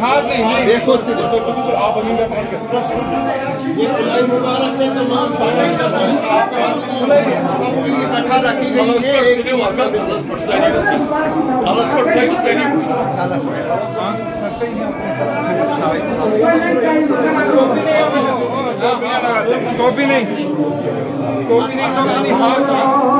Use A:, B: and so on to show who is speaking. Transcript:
A: बिहार
B: नहीं देखो सिर्फ़। तो आप अमीन ये खुदाई मुबारक है तो तमाम इकट्ठा रखी गई है एक ही
C: वक्त टोपी नहीं टोपी नहीं
D: हार